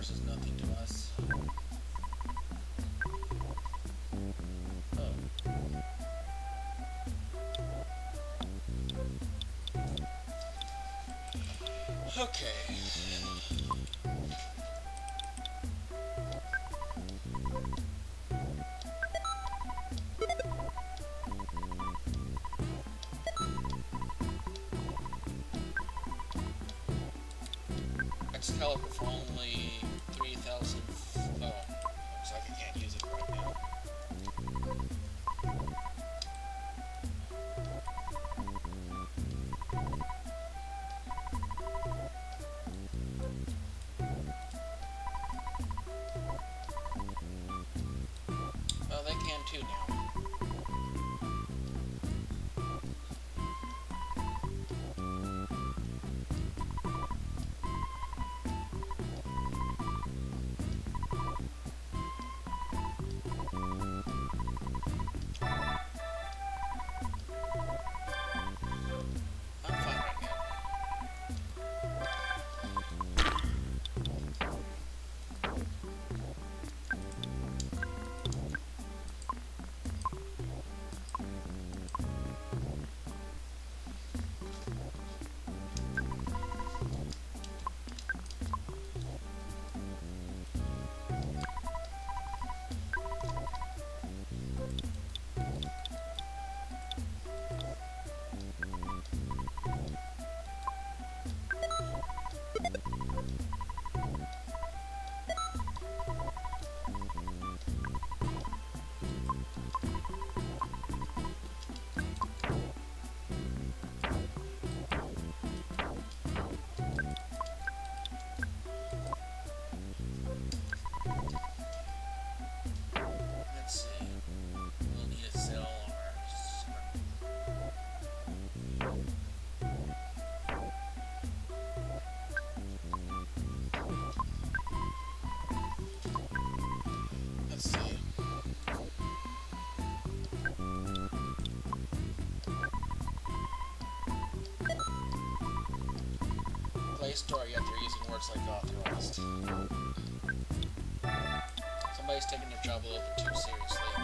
dollars is nothing to us. Oh. Okay. They can too now. Yet they're using words like authorized. Somebody's taking their job a little bit too seriously.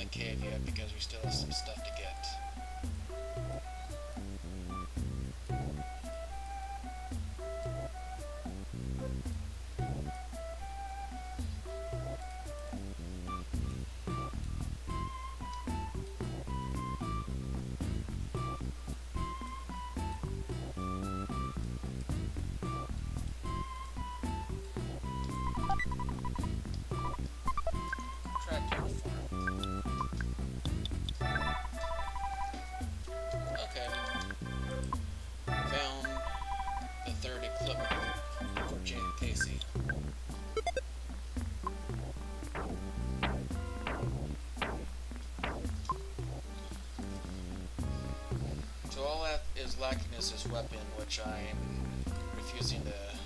The cave yet because we still have some stuff to get. Is lacking is his weapon, which I'm refusing to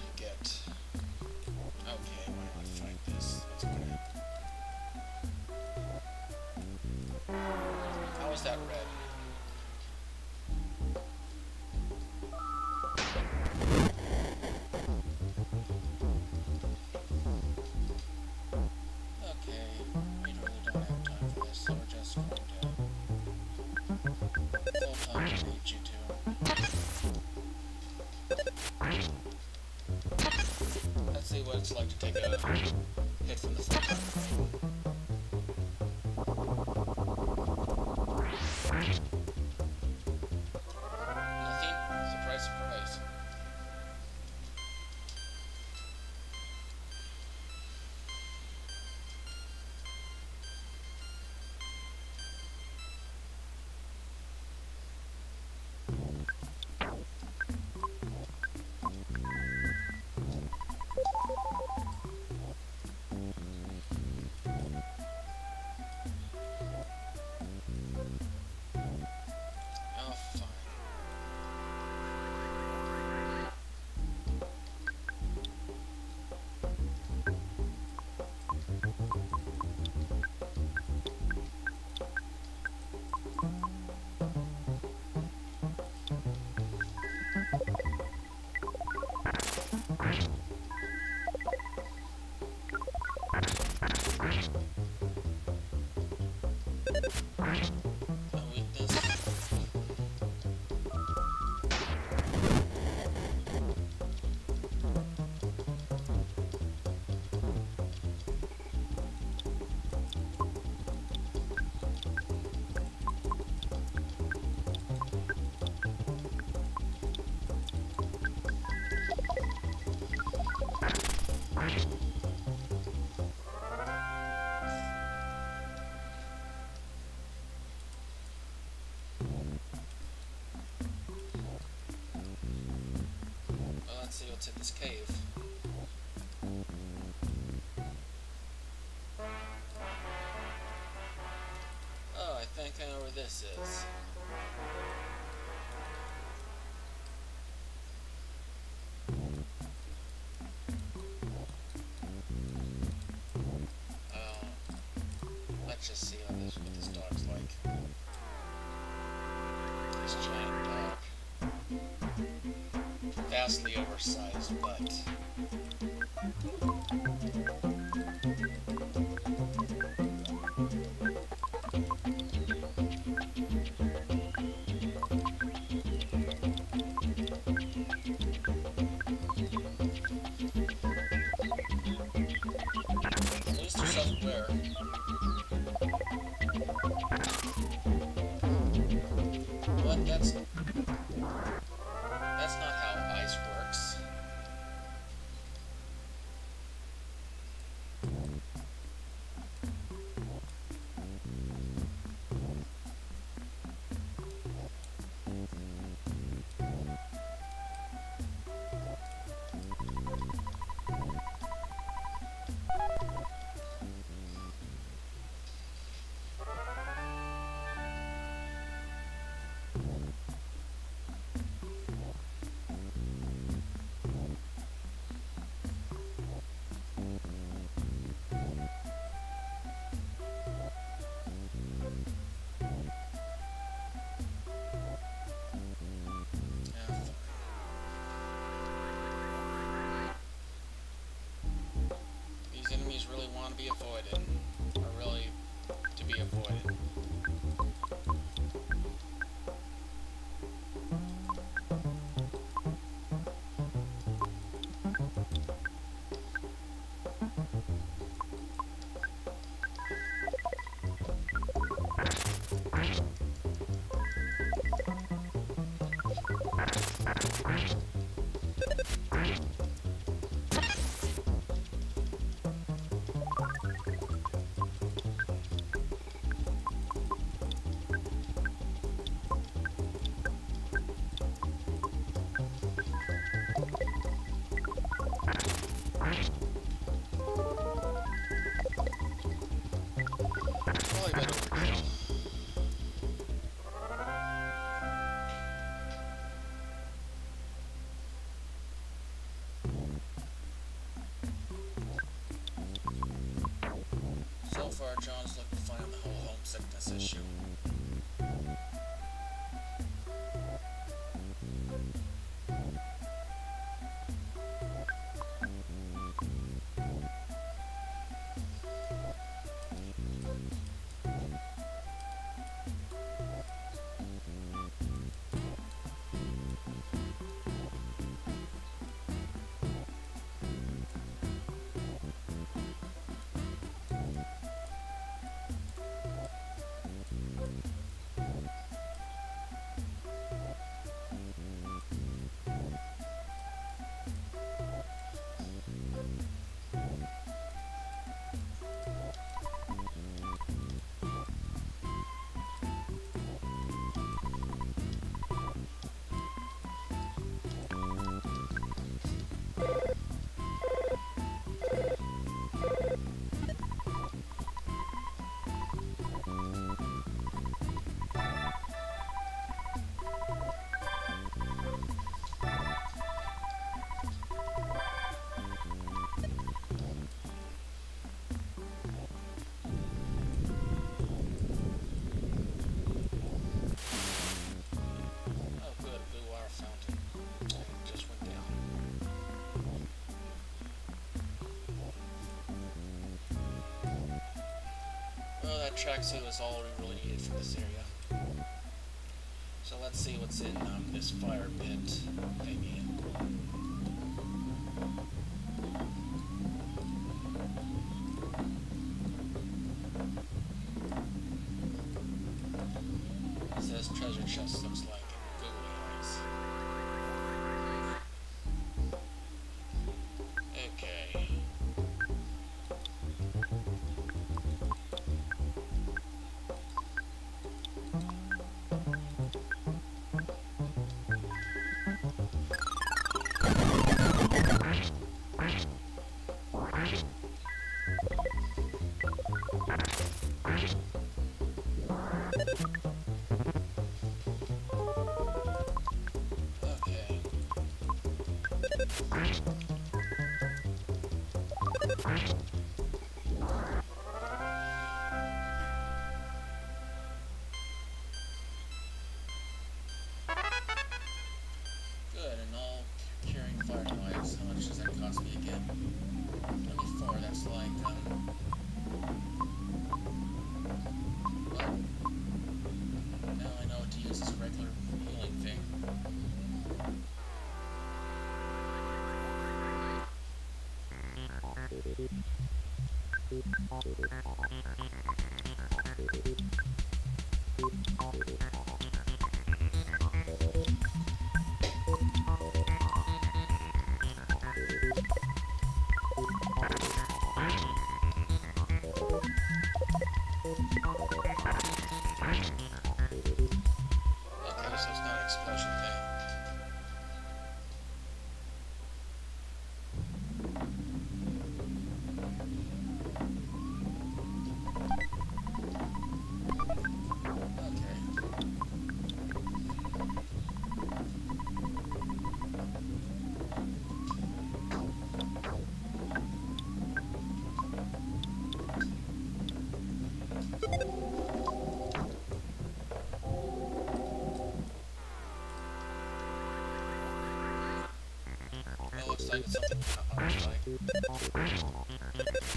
see what it's like to take a hit from the front. Oh, I where this is. Oh, let's just see how this what this dog's like. This giant dog vastly oversized butt. Be avoided. Are really to be avoided. that track suit is all we really needed for this area. So let's see what's in um, this fire pit thingy. It says treasure chest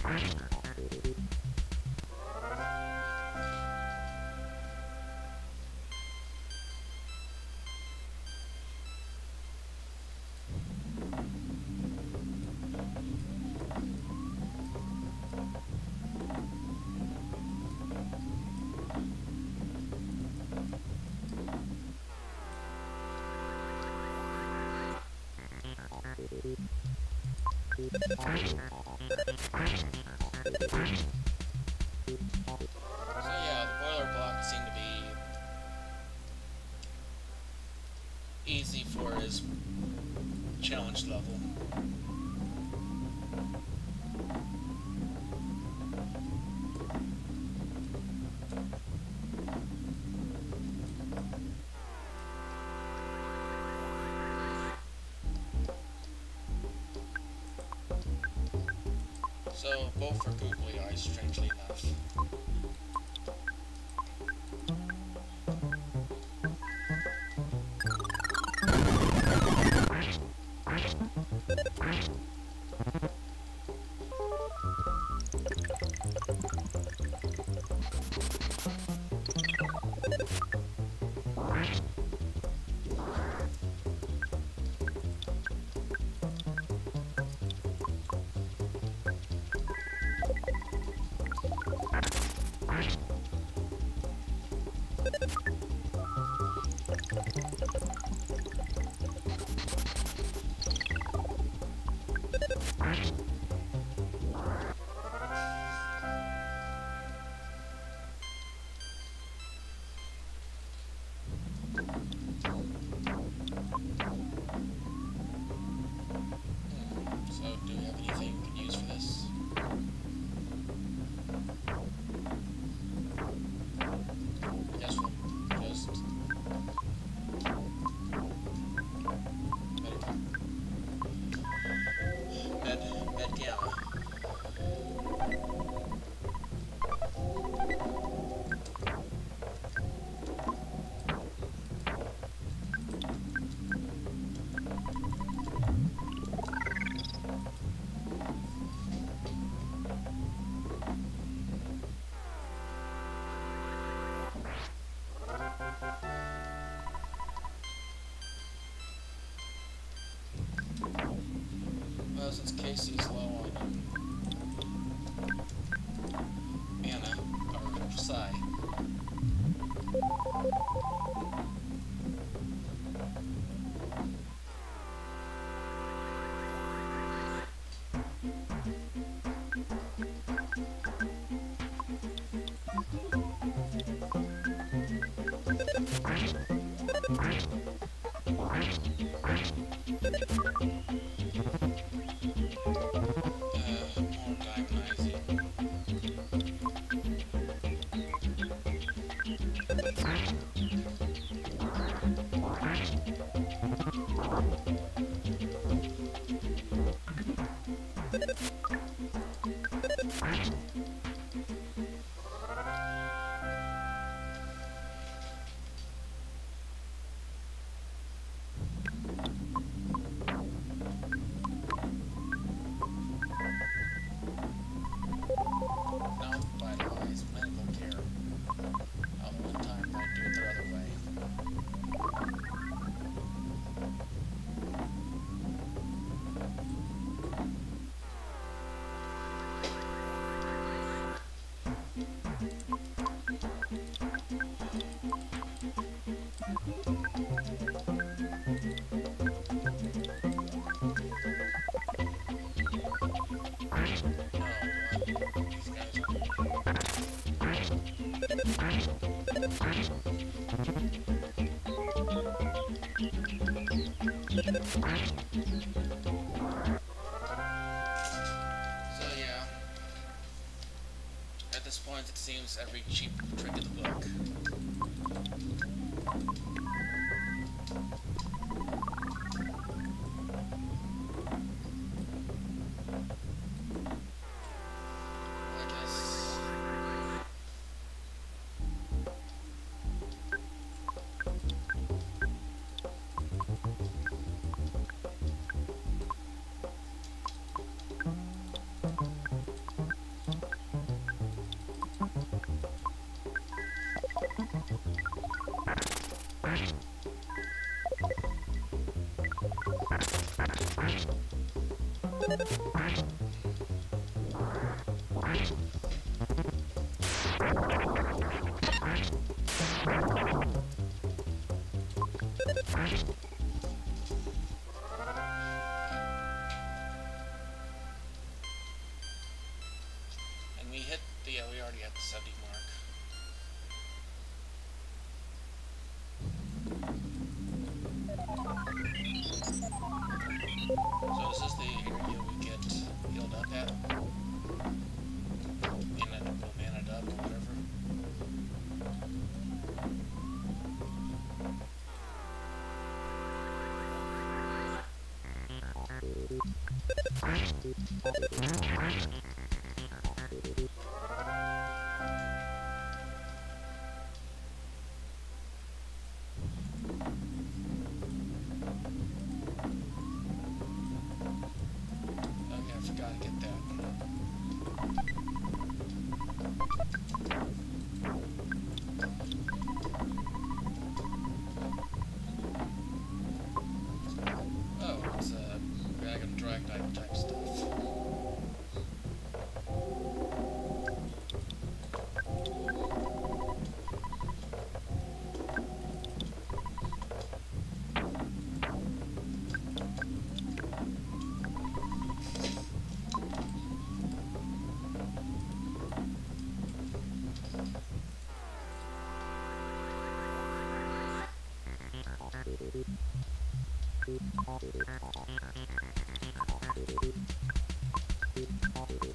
like. easy for his challenge level. Do you have anything you know since Casey's low on um, mana, or PSI. Thank So yeah, at this point it seems every cheap And we hit the, yeah, we already had the 71. Thank you. Well, we'll